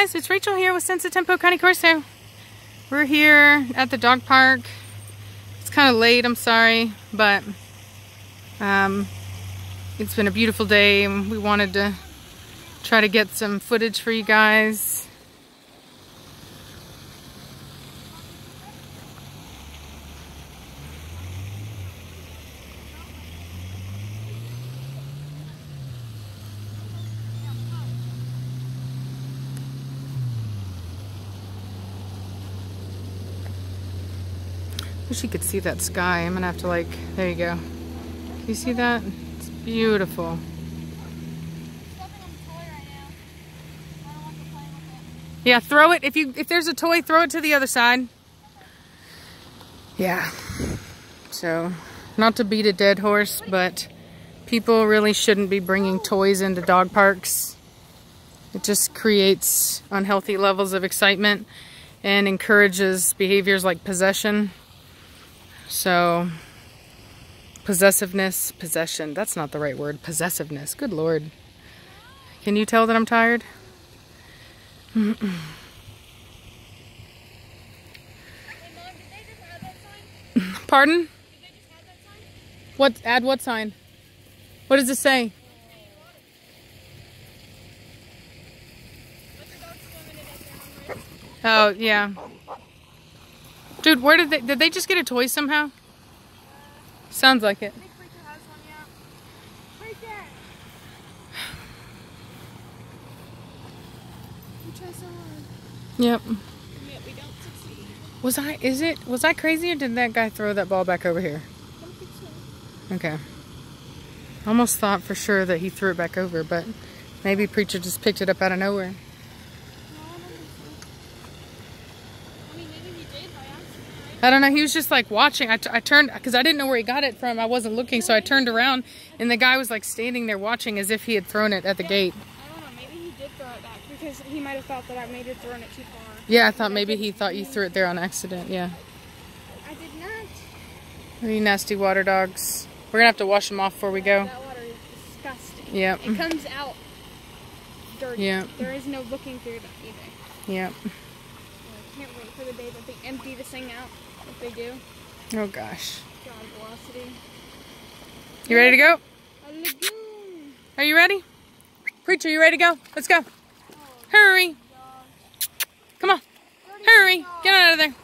Guys, it's Rachel here with Senza Tempo Cane Corso. We're here at the dog park. It's kind of late, I'm sorry, but um, it's been a beautiful day and we wanted to try to get some footage for you guys. Wish you could see that sky. I'm gonna have to like, there you go. Can you see that? It's beautiful. Yeah, throw it. If you if there's a toy, throw it to the other side. Yeah. So, not to beat a dead horse, but people really shouldn't be bringing toys into dog parks. It just creates unhealthy levels of excitement and encourages behaviors like possession. So, possessiveness, possession. That's not the right word. Possessiveness. Good Lord. Can you tell that I'm tired? Pardon? What? Add what sign? What does it say? Oh, yeah. Dude, where did they, did they just get a toy somehow? Sounds like it. Yep. Was I, is it, was I crazy or did that guy throw that ball back over here? Okay. Almost thought for sure that he threw it back over, but maybe Preacher just picked it up out of nowhere. I don't know. He was just like watching. I, I turned because I didn't know where he got it from. I wasn't looking, so I turned around and the guy was like standing there watching as if he had thrown it at the gate. I don't know. Maybe he did throw it back because he might have thought that I may have thrown it too far. Yeah, I thought maybe he thought you threw it there on accident. Yeah. I did not. You nasty water dogs. We're gonna have to wash them off before we go. That water is disgusting. Yep. It comes out dirty. Yeah. There is no looking through that either. Yep. I can't wait for the day that they empty this thing out. They do. Oh gosh. You ready to go? Are you ready? Preacher, you ready to go? Let's go. Hurry. Come on. Hurry. Get out of there.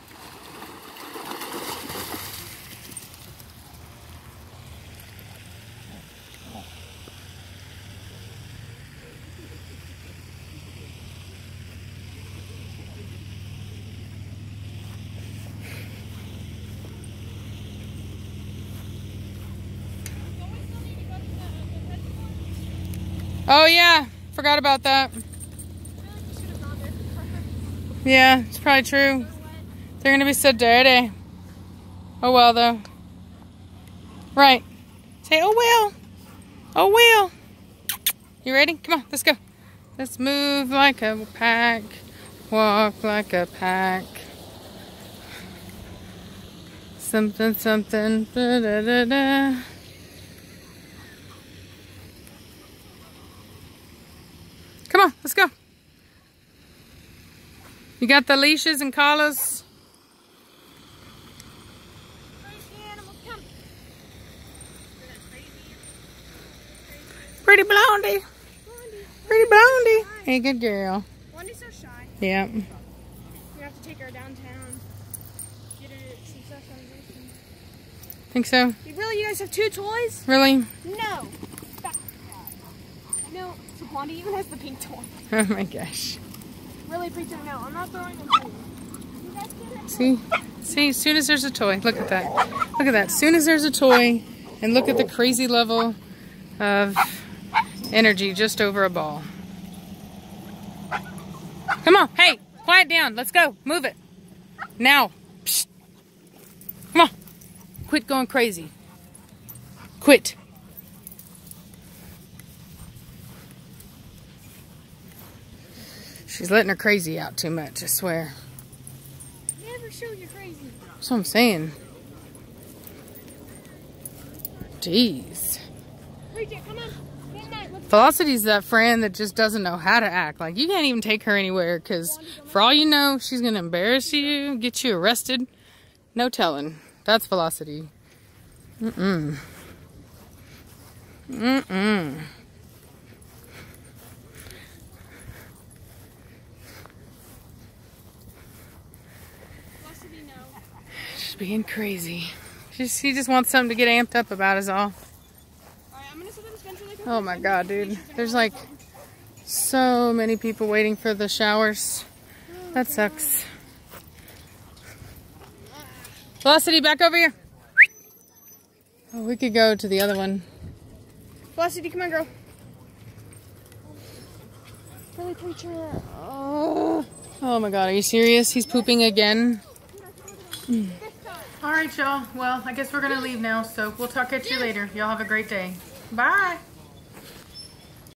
Oh yeah, forgot about that. Yeah, it's probably true. They're gonna be so dirty. Oh well though. Right. Say, oh well. Oh well. You ready? Come on, let's go. Let's move like a pack. Walk like a pack. Something, something. Da, da, da, da. Come on, let's go. You got the leashes and collars? Pretty blondie. Pretty blondie. Hey, good girl. Blondie's so shy. Yep. We have to take her downtown. Get her some socialization. Think so? Really, you guys have two toys? Really? No. Back. No. So Blondie even has the pink toy. Oh my gosh. Really, Preacher, no. I'm not throwing them to you. You guys get it? See? See, as soon as there's a toy, look at that. Look at that. As soon as there's a toy, and look at the crazy level of energy just over a ball. Come on. Hey, quiet down. Let's go. Move it. Now. Psst. Come on. Quit going crazy. Quit. She's letting her crazy out too much, I swear. Never show you crazy. That's what I'm saying. Jeez. Preacher, come on. Velocity's that friend that just doesn't know how to act. Like, you can't even take her anywhere because, for all you know, she's going to embarrass you, get you arrested. No telling. That's Velocity. Mm-mm. Mm-mm. Being crazy. She's, she just wants something to get amped up about is all. Alright, I'm gonna sit on this bench really quick. Oh my god, dude. There's like so many people waiting for the showers. That sucks. Velocity, back over here. Oh, we could go to the other one. Velocity, come on, girl. Really preacher. Oh. Oh my god, are you serious? He's pooping again? Hmm. All right, y'all. Well, I guess we're going to leave now, so we'll talk at you later. Y'all have a great day. Bye.